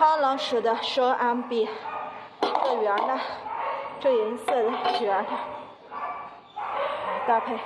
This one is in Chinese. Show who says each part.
Speaker 1: 苍狼色的奢安 B，这圆的，这颜色的圆的，搭配。